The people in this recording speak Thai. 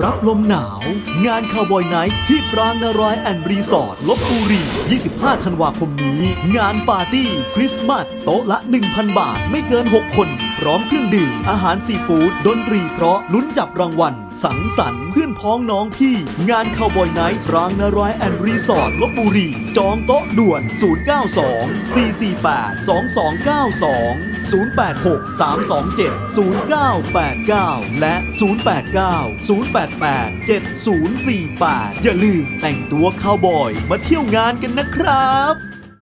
รับลมหนาว งาน Cowboy Night ที่ปรางนารายณ์ and Resort ลพบุรี 25 ธันวาคมนี้ งานปาร์ตี้ คริสต์มาสโต๊ะละ 1,000 บาทไม่เกิน 6 คน พร้อมเครื่องดื่ม อาหารซีฟู้ดดนตรีเพราะลุ้นจับรางวัล สังสรรค์เพื่อนพ้องน้องพี่ งาน Cowboy Night ปรางนารายณ์ and Resort ลพบุรี จองโต๊ะด่วน 092 448 2292 086 327 0989 และ 089 088 7048 อย่าลืมแต่งตัวคาวบอยมาเที่ยวงานกันนะครับ